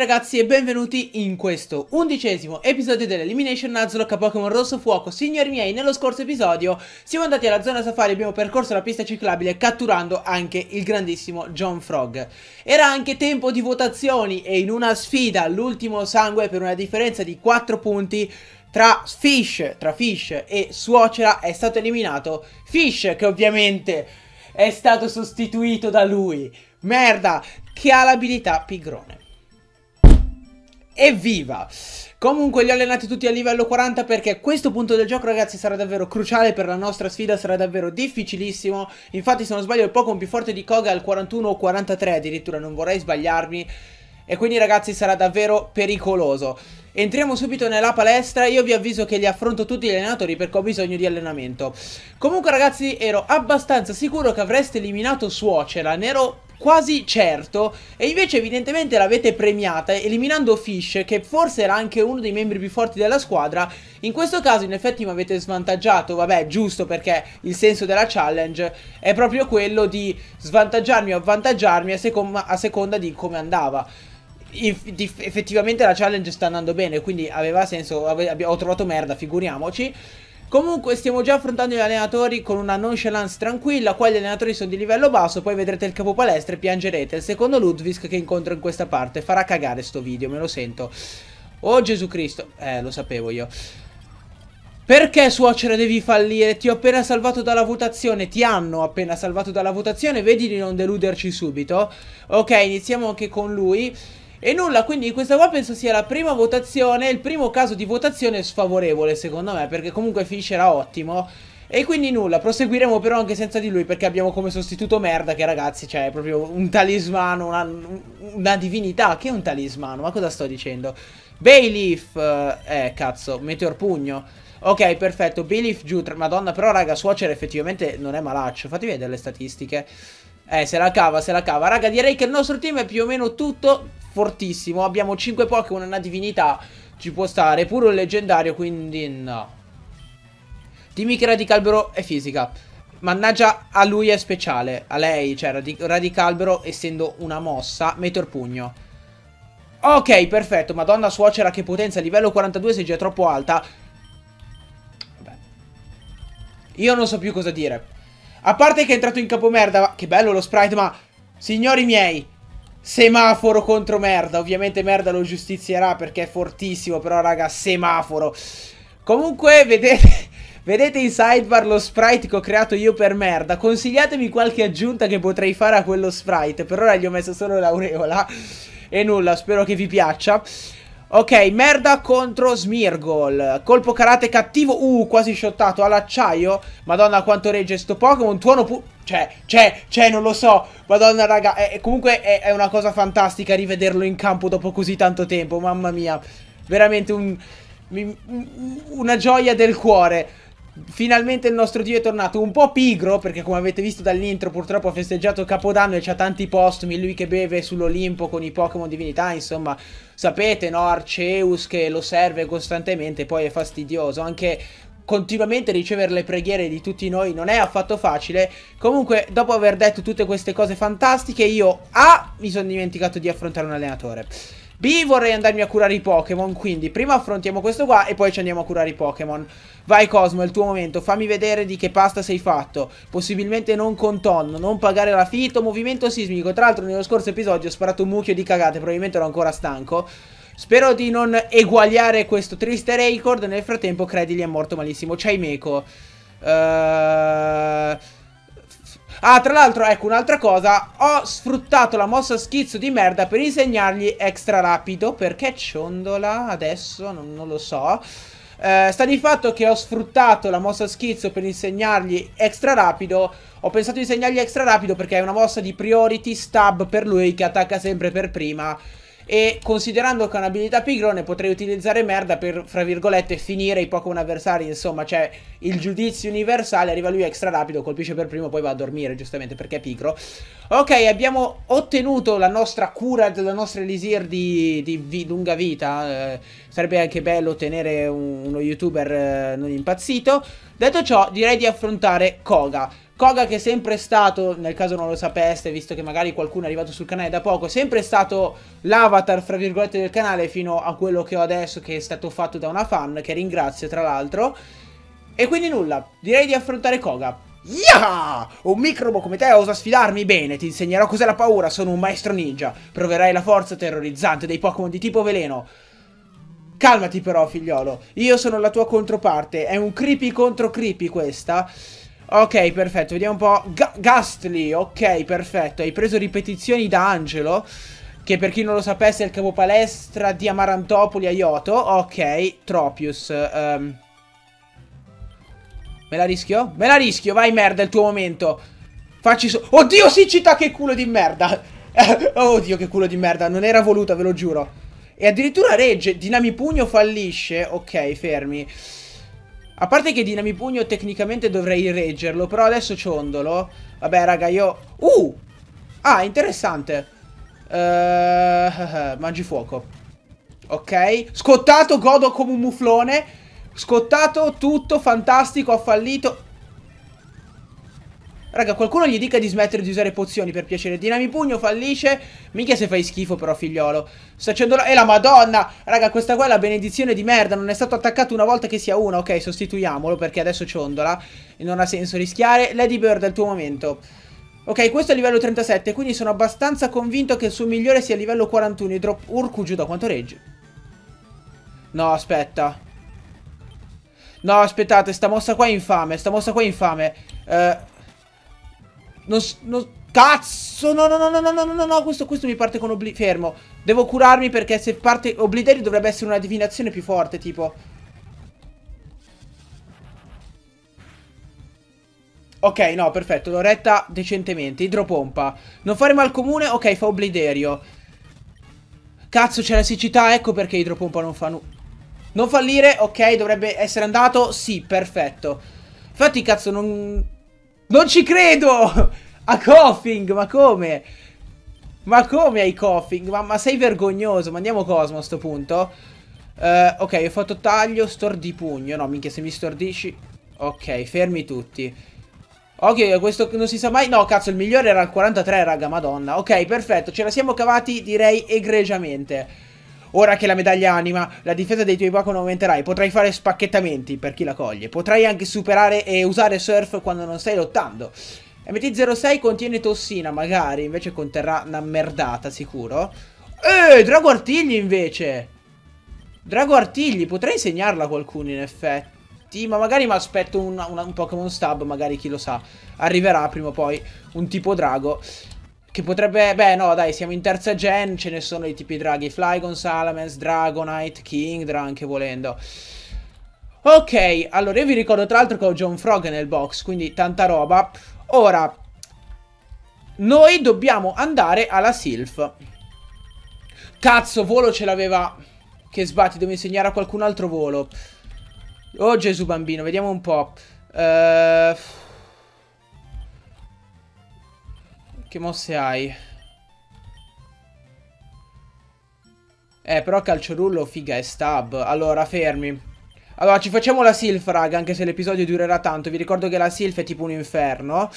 ragazzi e benvenuti in questo undicesimo episodio dell'Elimination Nuzlocke Pokémon Rosso Fuoco. Signori miei, nello scorso episodio siamo andati alla zona safari abbiamo percorso la pista ciclabile catturando anche il grandissimo John Frog. Era anche tempo di votazioni e in una sfida l'ultimo sangue per una differenza di 4 punti tra Fish, tra Fish e Suocera è stato eliminato. Fish che ovviamente è stato sostituito da lui. Merda, che ha l'abilità pigrone Evviva! Comunque li ho allenati tutti a livello 40 perché questo punto del gioco ragazzi sarà davvero cruciale per la nostra sfida, sarà davvero difficilissimo. Infatti se non sbaglio il Pokémon più forte di Koga è al 41 o 43 addirittura, non vorrei sbagliarmi. E quindi ragazzi sarà davvero pericoloso. Entriamo subito nella palestra, io vi avviso che li affronto tutti gli allenatori perché ho bisogno di allenamento. Comunque ragazzi ero abbastanza sicuro che avreste eliminato Suocera, ne ero quasi certo e invece evidentemente l'avete premiata eliminando Fish che forse era anche uno dei membri più forti della squadra. In questo caso in effetti mi avete svantaggiato. Vabbè giusto perché il senso della challenge è proprio quello di svantaggiarmi o avvantaggiarmi a, secom a seconda di come andava. Effettivamente la challenge sta andando bene quindi aveva senso ho trovato merda figuriamoci Comunque stiamo già affrontando gli allenatori con una nonchalance tranquilla, qua gli allenatori sono di livello basso, poi vedrete il capo palestra e piangerete. Il secondo Ludwig che incontro in questa parte farà cagare sto video, me lo sento. Oh Gesù Cristo, eh lo sapevo io. Perché suocera devi fallire? Ti ho appena salvato dalla votazione, ti hanno appena salvato dalla votazione, vedi di non deluderci subito. Ok, iniziamo anche con lui. E nulla, quindi questa qua penso sia la prima votazione, il primo caso di votazione sfavorevole secondo me, perché comunque Fish era ottimo. E quindi nulla, proseguiremo però anche senza di lui perché abbiamo come sostituto merda che ragazzi, cioè è proprio un talismano, una, una divinità. Che è un talismano? Ma cosa sto dicendo? Bayleaf, eh, eh cazzo, Meteor Pugno. Ok, perfetto, Bayleaf giù, madonna, però raga, Swatcher effettivamente non è malaccio. Fatti vedere le statistiche. Eh, se la cava, se la cava. Raga, direi che il nostro team è più o meno tutto fortissimo. Abbiamo 5 Pokémon una divinità. Ci può stare. Pure un leggendario, quindi no. Dimmi che Radicalbero è fisica. Mannaggia, a lui è speciale. A lei, cioè Radic Radicalbero, essendo una mossa, Meteor Pugno. Ok, perfetto. Madonna suocera, che potenza. Livello 42 sei già troppo alta. Vabbè. Io non so più cosa dire. A parte che è entrato in capo merda. Che bello lo sprite, ma... Signori miei, Semaforo contro merda. Ovviamente merda lo giustizierà perché è fortissimo. Però, raga, semaforo. Comunque, vedete... Vedete in sidebar lo sprite che ho creato io per merda? Consigliatemi qualche aggiunta che potrei fare a quello sprite. Per ora gli ho messo solo l'aureola. E nulla, spero che vi piaccia. Ok, merda contro Smirgol. Colpo karate cattivo. Uh, quasi shottato all'acciaio. Madonna quanto regge sto Pokémon. Tuono pu... Cioè, c'è, c'è, non lo so. Madonna, raga. È, comunque è, è, una cosa fantastica rivederlo in campo dopo così tanto tempo. Mamma mia. Veramente un... Una gioia del cuore. Finalmente il nostro dio è tornato un po' pigro perché come avete visto dall'intro purtroppo ha festeggiato Capodanno e c'ha tanti postumi, lui che beve sull'Olimpo con i Pokémon divinità, insomma sapete no, Arceus che lo serve costantemente poi è fastidioso, anche continuamente ricevere le preghiere di tutti noi non è affatto facile. Comunque, dopo aver detto tutte queste cose fantastiche, io A. mi sono dimenticato di affrontare un allenatore. B vorrei andarmi a curare i Pokémon, quindi prima affrontiamo questo qua e poi ci andiamo a curare i Pokémon. Vai Cosmo, è il tuo momento, fammi vedere di che pasta sei fatto. Possibilmente non con tonno, non pagare l'affitto, movimento sismico. Tra l'altro nello scorso episodio ho sparato un mucchio di cagate, probabilmente ero ancora stanco. Spero di non eguagliare questo triste record, nel frattempo Credili è morto malissimo. C'hai Meco. Ehm... Uh... Ah, tra l'altro, ecco, un'altra cosa. Ho sfruttato la mossa schizzo di merda per insegnargli extra rapido. Perché ciondola adesso? Non, non lo so. Eh, sta di fatto che ho sfruttato la mossa schizzo per insegnargli extra rapido. Ho pensato di insegnargli extra rapido perché è una mossa di priority stab per lui che attacca sempre per prima. E considerando che è un'abilità pigrone potrei utilizzare merda per, fra virgolette, finire i Pokémon avversari. Insomma, c'è il giudizio universale, arriva lui extra rapido, colpisce per primo, poi va a dormire, giustamente, perché è pigro. Ok, abbiamo ottenuto la nostra cura della nostra Elisir di, di vi, lunga vita. Eh, sarebbe anche bello ottenere un, uno youtuber eh, non impazzito. Detto ciò, direi di affrontare Koga. Koga che è sempre stato, nel caso non lo sapeste, visto che magari qualcuno è arrivato sul canale da poco, è sempre stato l'avatar, fra virgolette, del canale fino a quello che ho adesso, che è stato fatto da una fan, che ringrazio tra l'altro. E quindi nulla, direi di affrontare Koga. Yeah! Un microbo come te osa sfidarmi? Bene, ti insegnerò cos'è la paura, sono un maestro ninja. Proverai la forza terrorizzante dei Pokémon di tipo veleno. Calmati però, figliolo. Io sono la tua controparte. È un creepy contro creepy questa. Ok, perfetto, vediamo un po'. Ga Gastly, ok, perfetto. Hai preso ripetizioni da Angelo. Che per chi non lo sapesse è il capo palestra di Amarantopoli a Yoto. Ok, Tropius. Um. Me la rischio? Me la rischio, vai merda, è il tuo momento. Facci so... Oddio, siccità, che culo di merda. Oddio, che culo di merda. Non era voluta, ve lo giuro. E addirittura regge. Dinamipugno fallisce. Ok, fermi. A parte che Dinamipugno tecnicamente dovrei reggerlo, però adesso ciondolo. Vabbè, raga, io... Uh! Ah, interessante. Uh, mangifuoco. Ok. Scottato, godo come un muflone. Scottato, tutto, fantastico, ho fallito. Raga, qualcuno gli dica di smettere di usare pozioni per piacere. Dinamipugno fallisce. Minchia se fai schifo però, figliolo. Sta facendo la... E la madonna! Raga, questa qua è la benedizione di merda. Non è stato attaccato una volta che sia uno. Ok, sostituiamolo perché adesso ciondola. E non ha senso rischiare. Lady Bird è il tuo momento. Ok, questo è livello 37, quindi sono abbastanza convinto che il suo migliore sia livello 41. Drop Urku giù da quanto regge? No, aspetta. No, aspettate, sta mossa qua è infame. Sta mossa qua è infame. Eh... Non, non, cazzo, no, no, no, no, no, no, no, no, questo, questo mi parte con Obli... Fermo. Devo curarmi perché se parte... Obliteri dovrebbe essere una divinazione più forte, tipo... Ok, no, perfetto, l'ho retta decentemente. Idropompa. Non fare malcomune, ok, fa Obliderio. Cazzo, c'è la siccità, ecco perché idropompa non fa nulla. Non fallire, ok, dovrebbe essere andato. Sì, perfetto. Infatti, cazzo, non... Non ci credo! A Coughing, ma come? Ma come hai Coughing? Ma, ma, sei vergognoso, mandiamo Cosmo a sto punto. Uh, ok, ho fatto taglio, stordi pugno. No, minchia, se mi stordisci... Ok, fermi tutti. Ok, questo non si sa mai... No, cazzo, il migliore era il 43, raga, madonna. Ok, perfetto, ce la siamo cavati, direi, egregiamente. Ora che la medaglia anima, la difesa dei tuoi Pokémon aumenterà e potrai fare spacchettamenti per chi la coglie. Potrai anche superare e usare Surf quando non stai lottando. MT-06 contiene tossina, magari, invece conterrà una merdata, sicuro. Eh, Drago Artigli invece! Drago Artigli, potrei insegnarla a qualcuno in effetti. Ma magari mi aspetto un, un, un Pokémon Stab, magari chi lo sa. Arriverà prima o poi un tipo Drago. Che potrebbe... Beh, no, dai, siamo in terza gen, ce ne sono i tipi draghi. Flygon, Salamence, Dragonite, Kingdra, anche volendo. Ok, allora io vi ricordo tra l'altro che ho John Frog nel box, quindi tanta roba. Ora, noi dobbiamo andare alla Sylph. Cazzo, volo ce l'aveva... Che sbatti, devo insegnare a qualcun altro volo. Oh Gesù bambino, vediamo un po'. Ehm... Uh... Che mosse hai? Eh, però calciorullo, figa, è stab. Allora, fermi. Allora, ci facciamo la Sylph, raga, anche se l'episodio durerà tanto. Vi ricordo che la Sylph è tipo un inferno.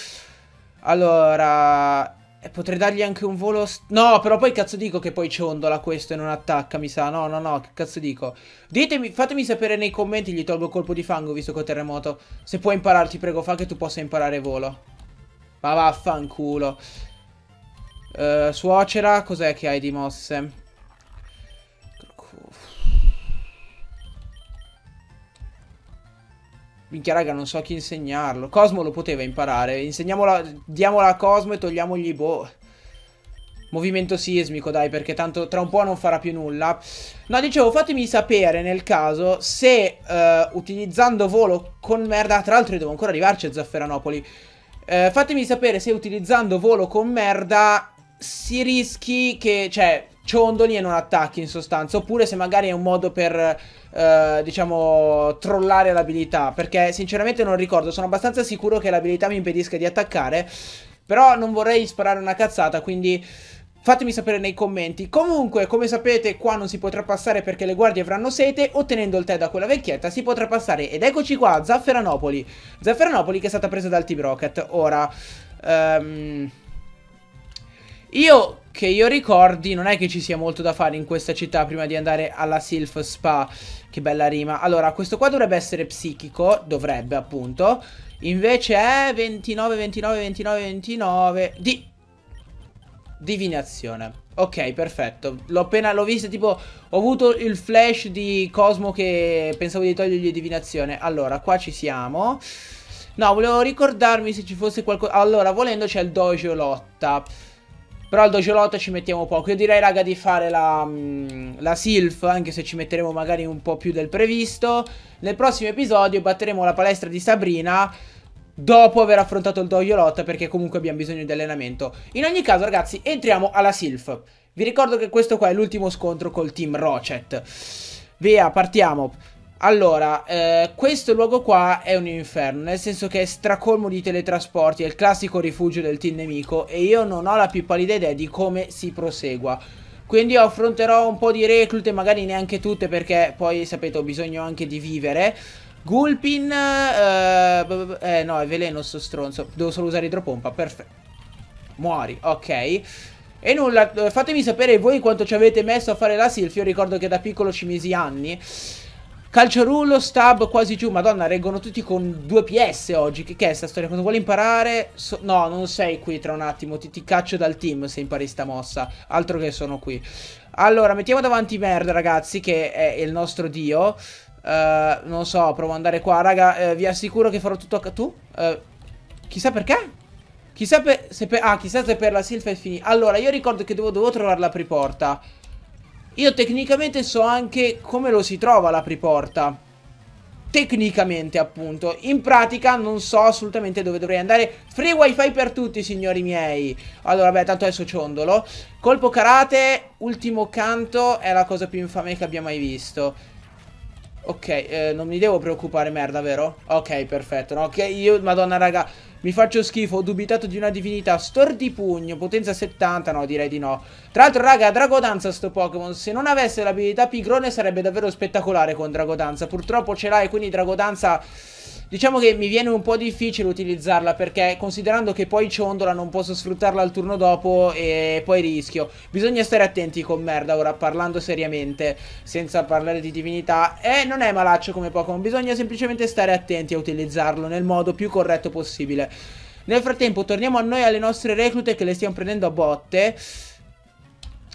Allora... Eh, potrei dargli anche un volo... No, però poi cazzo dico che poi ciondola questo e non attacca, mi sa. No, no, no, che cazzo dico. Ditemi, fatemi sapere nei commenti, gli tolgo colpo di fango visto che ho terremoto. Se puoi imparare, ti prego, fa che tu possa imparare volo. Ma vaffanculo. Uh, suocera, cos'è che hai di mosse? Minchia raga, non so chi insegnarlo. Cosmo lo poteva imparare. Insegniamola, diamola a Cosmo e togliamogli boh. Movimento sismico, dai, perché tanto tra un po' non farà più nulla. No, dicevo, fatemi sapere nel caso se uh, utilizzando volo con merda... Tra l'altro io devo ancora arrivarci a Zafferanopoli. Eh, fatemi sapere se utilizzando volo con merda si rischi che, cioè, ciondoli e non attacchi in sostanza. Oppure se magari è un modo per, eh, diciamo, trollare l'abilità. Perché sinceramente non ricordo, sono abbastanza sicuro che l'abilità mi impedisca di attaccare. Però non vorrei sparare una cazzata, quindi Fatemi sapere nei commenti. Comunque, come sapete, qua non si potrà passare perché le guardie avranno sete. Ottenendo il tè da quella vecchietta si potrà passare. Ed eccoci qua, Zafferanopoli. Zafferanopoli che è stata presa dal Team Rocket. Ora, um, io che io ricordi, non è che ci sia molto da fare in questa città prima di andare alla Sylph Spa. Che bella rima. Allora, questo qua dovrebbe essere psichico. Dovrebbe, appunto. Invece è 29, 29, 29, 29 di Divinazione. Ok, perfetto. L'ho appena l'ho vista, tipo, ho avuto il flash di Cosmo che pensavo di togliergli divinazione. Allora, qua ci siamo. No, volevo ricordarmi se ci fosse qualcosa... Allora, volendo c'è il Dojo Lotta. Però al Dojo Lotta ci mettiamo poco. Io direi, raga, di fare la, mm, la Sylph, anche se ci metteremo magari un po' più del previsto. Nel prossimo episodio batteremo la palestra di Sabrina dopo aver affrontato il dojo lotta perché comunque abbiamo bisogno di allenamento. In ogni caso ragazzi entriamo alla Sylph. Vi ricordo che questo qua è l'ultimo scontro col team Rochet. Via, partiamo. Allora, eh, questo luogo qua è un inferno, nel senso che è stracolmo di teletrasporti, è il classico rifugio del team nemico e io non ho la più pallida idea di come si prosegua. Quindi affronterò un po' di reclute, magari neanche tutte perché poi sapete ho bisogno anche di vivere. Gulpin eh, eh, no, è veleno sto stronzo. Devo solo usare idropompa, perfetto Muori, ok. E nulla, eh, fatemi sapere voi quanto ci avete messo a fare la Sylph Io ricordo che da piccolo ci misi anni. Calciarullo, stab, quasi giù. Madonna, reggono tutti con 2 PS oggi. Che, che è sta storia? Quando vuole imparare? So No, non sei qui tra un attimo. Ti, ti caccio dal team se impari sta mossa. Altro che sono qui. Allora, mettiamo davanti merda ragazzi Che è il nostro dio Uh, non so, provo ad andare qua. Raga, eh, vi assicuro che farò tutto a... Tu? Uh, chissà perché? Chissà per... Se per ah, chissà se per la Silfa è finita. Allora, io ricordo che devo, devo trovare l'apriporta. Io tecnicamente so anche come lo si trova l'apriporta. Tecnicamente, appunto. In pratica non so assolutamente dove dovrei andare. Free wifi per tutti, signori miei. Allora, beh, tanto adesso ciondolo. Colpo karate, ultimo canto, è la cosa più infame che abbia mai visto. Ok, eh, non mi devo preoccupare, merda, vero? Ok, perfetto. No? Ok, io, madonna, raga, mi faccio schifo. Ho dubitato di una divinità. Stor di pugno, potenza 70. No, direi di no. Tra l'altro, raga, Dragodanza sto Pokémon. Se non avesse l'abilità Pigrone sarebbe davvero spettacolare con Dragodanza. Purtroppo ce l'ha e quindi Dragodanza Diciamo che mi viene un po' difficile utilizzarla perché considerando che poi ciondola non posso sfruttarla al turno dopo e poi rischio. Bisogna stare attenti con merda ora parlando seriamente senza parlare di divinità. E non è malaccio come Pokémon, bisogna semplicemente stare attenti a utilizzarlo nel modo più corretto possibile. Nel frattempo torniamo a noi alle nostre reclute che le stiamo prendendo a botte.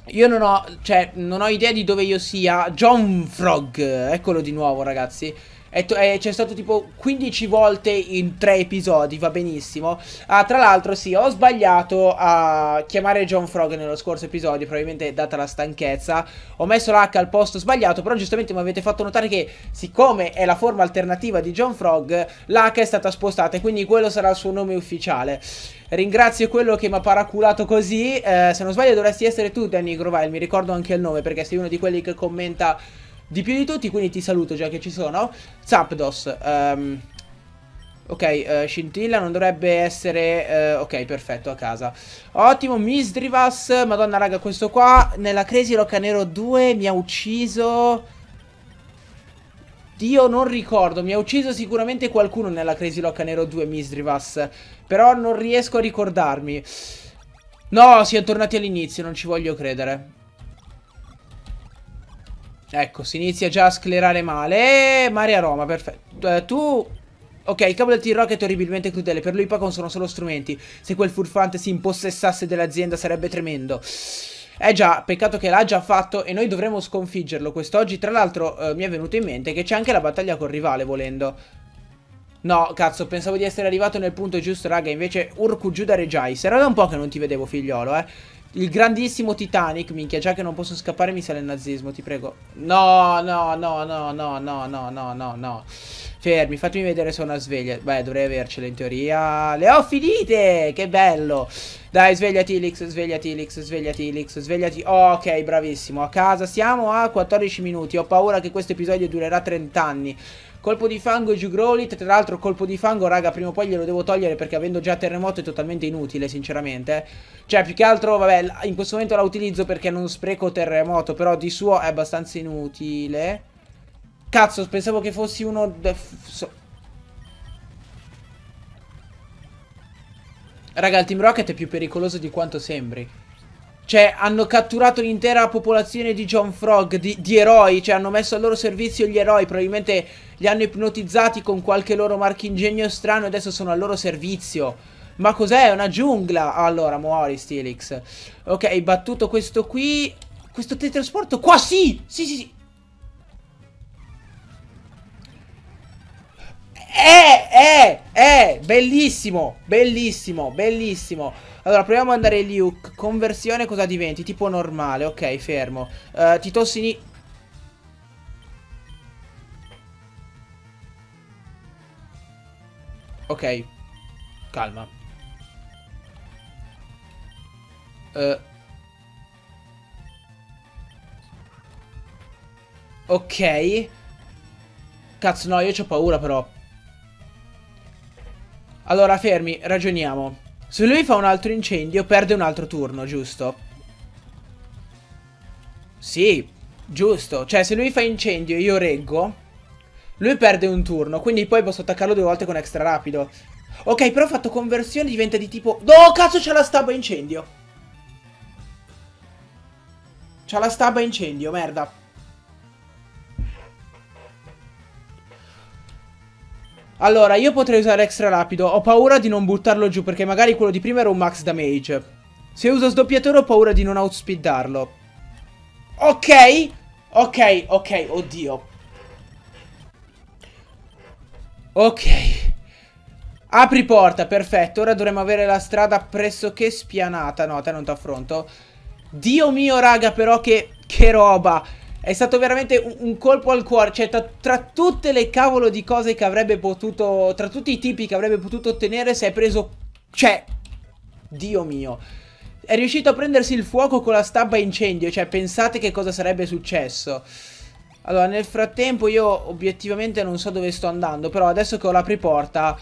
Io non ho, cioè, non ho idea di dove io sia. John Frog, eccolo di nuovo ragazzi. C'è stato tipo 15 volte in 3 episodi, va benissimo. Ah, tra l'altro sì, ho sbagliato a chiamare John Frog nello scorso episodio, probabilmente data la stanchezza. Ho messo l'H al posto sbagliato, però giustamente mi avete fatto notare che siccome è la forma alternativa di John Frog, l'H è stata spostata e quindi quello sarà il suo nome ufficiale. Ringrazio quello che mi ha paraculato così. Eh, se non sbaglio dovresti essere tu, Danny Grovile, mi ricordo anche il nome perché sei uno di quelli che commenta di più di tutti, quindi ti saluto già che ci sono. Zapdos. Um, ok, uh, scintilla non dovrebbe essere... Uh, ok, perfetto, a casa. Ottimo, Misdrivas. Madonna, raga, questo qua nella Crazy Rocca Nero 2 mi ha ucciso... Dio non ricordo, mi ha ucciso sicuramente qualcuno nella Crazy Rocca Nero 2 Misdrivas. Però non riesco a ricordarmi. No, siamo tornati all'inizio, non ci voglio credere. Ecco, si inizia già a sclerare male. Eh, Maria Roma, perfetto. Eh, tu... Ok, il capo del T-Rocket è orribilmente crudele. Per lui Pokémon sono solo strumenti. Se quel furfante si impossessasse dell'azienda sarebbe tremendo. Eh già, peccato che l'ha già fatto e noi dovremo sconfiggerlo quest'oggi. Tra l'altro eh, mi è venuto in mente che c'è anche la battaglia col rivale, volendo. No, cazzo, pensavo di essere arrivato nel punto giusto, raga. Invece Urku Giuda Regiais. Era da un po' che non ti vedevo, figliolo, eh. Il grandissimo Titanic, minchia, già che non posso scapparmi mi sale il nazismo, ti prego. No, no, no, no, no, no, no, no, no, no. Fermi, fatemi vedere se ho una sveglia. Beh, dovrei avercele in teoria. Le ho finite! Che bello! Dai, svegliati Lix, svegliati Lix, svegliati Lix, svegliati. Oh, ok, bravissimo. A casa siamo a 14 minuti. Ho paura che questo episodio durerà 30 anni. Colpo di fango giù Growlit, tra l'altro colpo di fango, raga, prima o poi glielo devo togliere perché avendo già terremoto è totalmente inutile, sinceramente. Cioè, più che altro, vabbè, in questo momento la utilizzo perché non spreco terremoto, però di suo è abbastanza inutile. Cazzo, pensavo che fossi uno... Raga, il Team Rocket è più pericoloso di quanto sembri. Cioè, hanno catturato l'intera popolazione di John Frog, di, di, eroi. Cioè, hanno messo al loro servizio gli eroi. Probabilmente li hanno ipnotizzati con qualche loro marchingegno strano e adesso sono al loro servizio. Ma cos'è? Una giungla? Allora, muori, Stilix. Ok, battuto questo qui. Questo teletrasporto qua, sì! Sì, sì, sì. Eh, eh, eh, bellissimo, bellissimo, bellissimo. Allora, proviamo ad andare Luke. Conversione cosa diventi? Tipo normale, ok, fermo. Uh, ti tossini... Ok, calma. Uh. Ok. Cazzo, no, io ho paura però. Allora, fermi, ragioniamo. Se lui fa un altro incendio, perde un altro turno, giusto? Sì, giusto. Cioè, se lui fa incendio e io reggo, lui perde un turno, quindi poi posso attaccarlo due volte con extra rapido. Ok, però ho fatto conversione, diventa di tipo... No, cazzo, c'è la stabba incendio. C'ha la stabba incendio, merda. Allora, io potrei usare extra rapido. Ho paura di non buttarlo giù perché magari quello di prima era un max damage. Se uso sdoppiatore ho paura di non outspeedarlo. Ok. Ok, ok, oddio. Ok. Apri porta, perfetto. Ora dovremmo avere la strada pressoché spianata. No, te non ti affronto. Dio mio, raga, però che, che roba. È stato veramente un, un colpo al cuore. Cioè, tra, tra, tutte le cavolo di cose che avrebbe potuto. Tra tutti i tipi che avrebbe potuto ottenere, si è preso. Cioè. Dio mio. È riuscito a prendersi il fuoco con la stabba incendio. Cioè, pensate che cosa sarebbe successo. Allora, nel frattempo io obiettivamente non so dove sto andando. Però adesso che ho l'apriporta.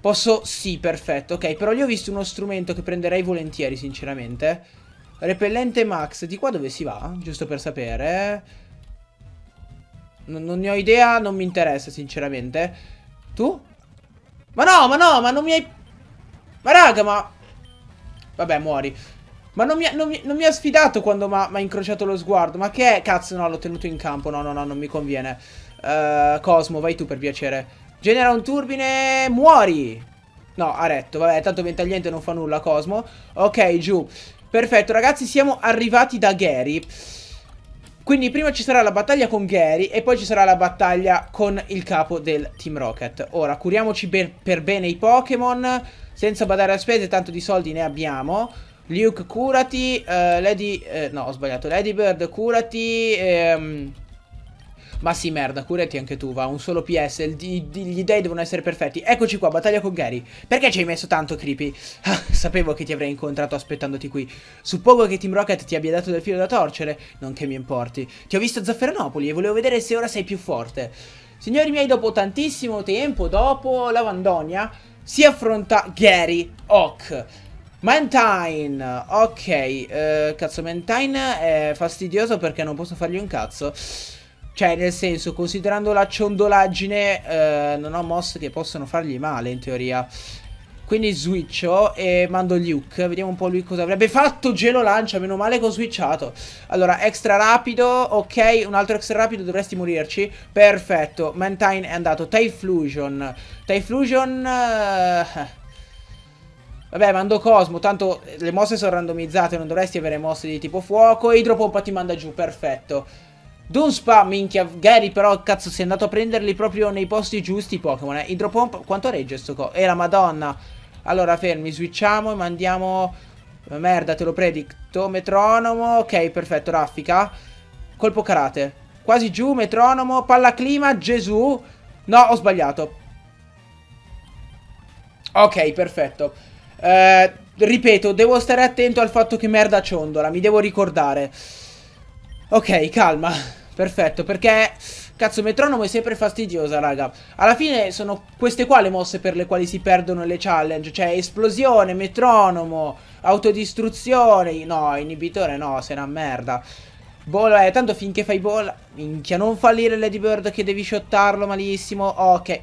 Posso... Sì, perfetto. Ok, però io ho visto uno strumento che prenderei volentieri, sinceramente. Repellente max. Di qua dove si va? Giusto per sapere. Non, non ne ho idea, non mi interessa sinceramente. Tu? Ma no, ma no, ma non mi hai... Ma raga, ma... Vabbè, muori. Ma non mi, ha, non, mi, non mi ha, sfidato quando mi ha incrociato lo sguardo. Ma che è? Cazzo, no, l'ho tenuto in campo. No, no, no, non mi conviene. Uh, Cosmo, vai tu per piacere. Genera un turbine, muori. No, ha retto. Vabbè, tanto ventagliente non fa nulla, Cosmo. Ok, giù. Perfetto, ragazzi, siamo arrivati da Gary. Quindi prima ci sarà la battaglia con Gary e poi ci sarà la battaglia con il capo del Team Rocket. Ora, curiamoci per, per bene i Pokémon, senza badare a spese, tanto di soldi ne abbiamo. Luke, curati, uh, Lady... Uh, no, ho sbagliato, Ladybird, curati, ehm... Ma sì, merda, curati anche tu, va, un solo PS, il, gli dei devono essere perfetti. Eccoci qua, battaglia con Gary. Perché ci hai messo tanto, Creepy? Sapevo che ti avrei incontrato aspettandoti qui. Suppongo che Team Rocket ti abbia dato del filo da torcere, non che mi importi. Ti ho visto a Zafferanopoli e volevo vedere se ora sei più forte. Signori miei, dopo tantissimo tempo, dopo la Vandonia, si affronta Gary Hawk. Mantine, ok, uh, cazzo Mantine è fastidioso perché non posso fargli un cazzo cioè, nel senso, considerando la ciondolaggine, eh, non ho mosse che possono fargli male, in teoria. Quindi switcho e mando Luke. Vediamo un po' lui cosa avrebbe fatto. Gelo lancia, meno male che ho switchato. Allora, extra rapido. Ok, un altro extra rapido, dovresti morirci. Perfetto. Mantine è andato. Typhlosion. Typhlosion... Uh... Vabbè, mando Cosmo, tanto le mosse sono randomizzate, non dovresti avere mosse di tipo fuoco. Idropompa ti manda giù, perfetto. Dunspa, minchia, Gary però cazzo sei andato a prenderli proprio nei posti giusti Pokémon, eh. Idropomp, quanto regge sto co? E la madonna. Allora fermi, switchiamo e mandiamo... Eh, merda, te lo predicto. Metronomo, ok, perfetto, raffica. Colpo karate. Quasi giù, metronomo, palla clima, Gesù. No, ho sbagliato. Ok, perfetto. Eh, ripeto, devo stare attento al fatto che merda ciondola, mi devo ricordare. Ok, calma. Perfetto, perché... Cazzo, metronomo è sempre fastidiosa, raga. Alla fine sono queste qua le mosse per le quali si perdono le challenge. Cioè, esplosione, metronomo, autodistruzione. No, inibitore no, sei una merda. Bola, eh, tanto finché fai bola... Minchia, non fallire Lady Bird che devi shottarlo malissimo. Ok.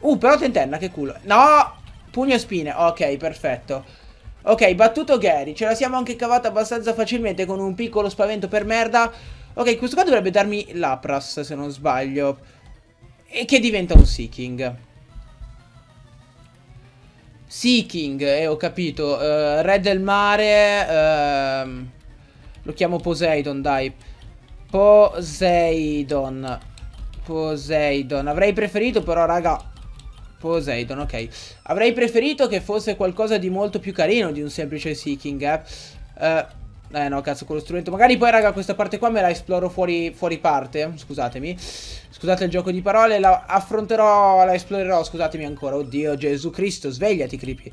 Uh, però tentenna, che culo. No! Pugno e spine. Ok, perfetto. Ok, battuto Gary. Ce la siamo anche cavata abbastanza facilmente con un piccolo spavento per merda. Ok, questo qua dovrebbe darmi l'Apras, se non sbaglio. E che diventa un Seeking. Seeking, eh, ho capito. Uh, Re del mare. Uh, lo chiamo Poseidon, dai. Poseidon. Poseidon. Avrei preferito però, raga... Poseidon, ok. Avrei preferito che fosse qualcosa di molto più carino di un semplice Seeking, eh. Uh, eh no, cazzo, quello strumento. Magari poi, raga, questa parte qua me la esploro fuori, fuori parte. Scusatemi. Scusate il gioco di parole. La affronterò, la esplorerò. Scusatemi ancora. Oddio, Gesù Cristo, svegliati, creepy.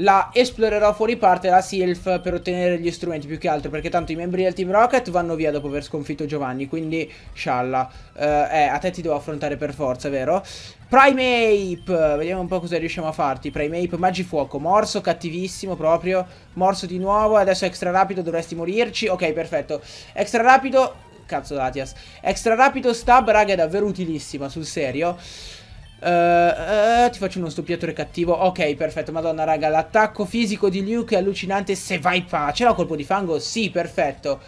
La esplorerò fuori parte la Sylph per ottenere gli strumenti più che altro perché tanto i membri del Team Rocket vanno via dopo aver sconfitto Giovanni quindi scialla. Uh, eh a te ti devo affrontare per forza vero? Primeape vediamo un po' cosa riusciamo a farti. Primeape Magifuoco Morso cattivissimo proprio. Morso di nuovo adesso extra rapido dovresti morirci ok perfetto. Extra rapido cazzo Latias extra rapido stab raga è davvero utilissima sul serio Uh, uh, ti faccio uno stoppiatore cattivo. Ok, perfetto. Madonna, raga. L'attacco fisico di Luke è allucinante. Se vai pa. Ce l'ho colpo di fango? Sì, perfetto.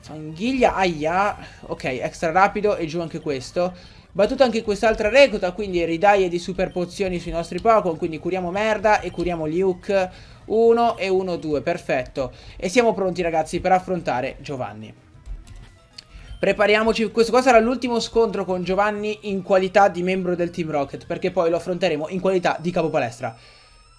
Fanghiglia, aia. Ok, extra rapido e giù anche questo. Battuta anche quest'altra recluta, quindi ridaie di super pozioni sui nostri Pokémon, quindi curiamo merda e curiamo Luke. 1 e 1, 2, perfetto. E siamo pronti ragazzi per affrontare Giovanni. Prepariamoci, questo qua sarà l'ultimo scontro con Giovanni in qualità di membro del Team Rocket, perché poi lo affronteremo in qualità di capo palestra.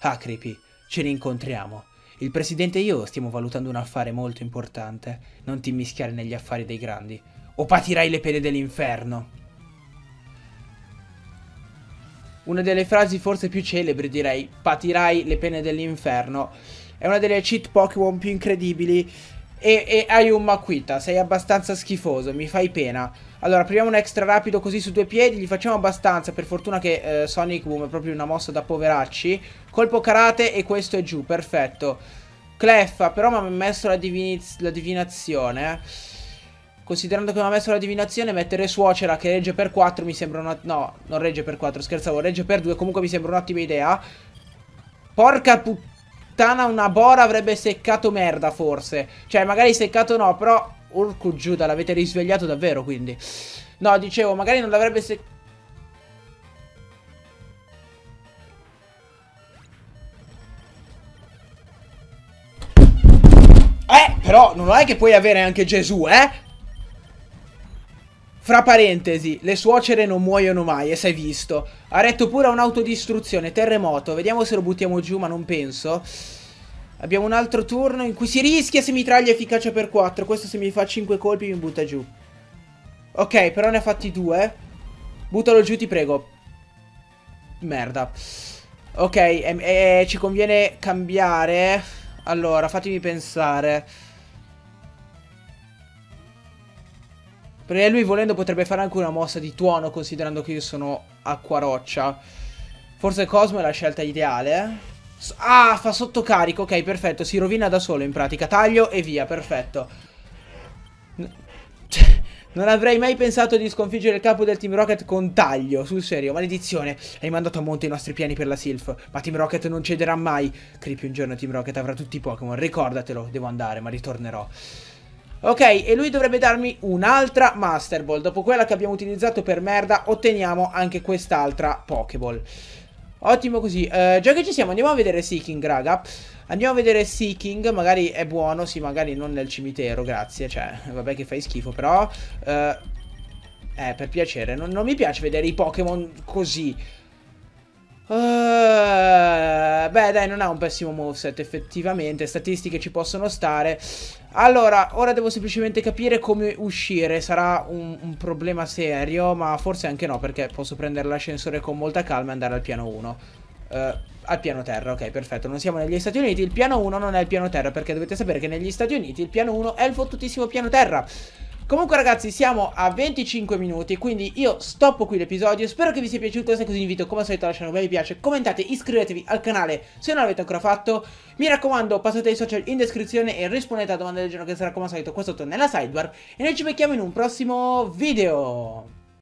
Ah, Creepy, ce ne incontriamo. Il presidente e io stiamo valutando un affare molto importante. Non ti mischiare negli affari dei grandi, o patirai le pene dell'inferno. Una delle frasi forse più celebri direi, patirai le pene dell'inferno. È una delle cheat Pokémon più incredibili e, e, hai un Maquita, sei abbastanza schifoso, mi fai pena. Allora, proviamo un extra rapido così su due piedi, gli facciamo abbastanza, per fortuna che eh, Sonic Boom è proprio una mossa da poveracci. Colpo karate e questo è giù, perfetto. Cleffa, però mi ha messo la, la divinazione. Considerando che mi ha messo la divinazione, mettere suocera che regge per 4 mi sembra una... No, non regge per 4, scherzavo, regge per 2, comunque mi sembra un'ottima idea. Porca puttana puttana una bora avrebbe seccato merda forse. Cioè magari seccato no, però... Urco Giuda, l'avete risvegliato davvero quindi. No, dicevo, magari non l'avrebbe seccato... Eh, però non è che puoi avere anche Gesù, eh? Fra parentesi, le suocere non muoiono mai, e sei visto. Ha retto pure a un'autodistruzione, terremoto. Vediamo se lo buttiamo giù, ma non penso. Abbiamo un altro turno in cui si rischia se mitraglia efficacia per 4. Questo se mi fa 5 colpi mi butta giù. Ok, però ne ha fatti 2. Buttalo giù, ti prego. Merda. Ok, eh, eh, ci conviene cambiare. Allora, fatemi pensare. Perché lui volendo potrebbe fare anche una mossa di tuono considerando che io sono acqua roccia. Forse Cosmo è la scelta ideale. Ah, fa sottocarico. Ok, perfetto. Si rovina da solo in pratica. Taglio e via, perfetto. Non avrei mai pensato di sconfiggere il capo del Team Rocket con taglio, sul serio, maledizione. Hai mandato a monte i nostri piani per la Sylph, ma Team Rocket non cederà mai. Creepy un giorno Team Rocket avrà tutti i Pokémon, ricordatelo, devo andare, ma ritornerò. Ok, e lui dovrebbe darmi un'altra Master Ball. Dopo quella che abbiamo utilizzato per merda, otteniamo anche quest'altra Pokéball. Ottimo così. Uh, già che ci siamo, andiamo a vedere Seeking, raga. Andiamo a vedere Seeking, magari è buono, sì, magari non nel cimitero, grazie. Cioè, vabbè che fai schifo, però... Uh, eh, per piacere, non, non mi piace vedere i Pokémon così. Uh, beh, dai, non ha un pessimo moveset, effettivamente. Statistiche ci possono stare. Allora, ora devo semplicemente capire come uscire. Sarà un, un problema serio, ma forse anche no, perché posso prendere l'ascensore con molta calma e andare al piano 1. Uh, eh, al piano terra, ok, perfetto. Non siamo negli Stati Uniti. Il piano 1 non è il piano terra, perché dovete sapere che negli Stati Uniti il piano 1 è il fottutissimo piano terra. Comunque ragazzi siamo a 25 minuti Quindi io stoppo qui l'episodio. Spero che vi sia piaciuto Se così vi invito come al solito a lasciare un bel mi piace. Commentate, iscrivetevi al canale se non l'avete ancora fatto. Mi raccomando passate i social in descrizione E rispondete a domande del giorno che sarà come al solito qua sotto nella sidebar. E noi ci becchiamo in un prossimo video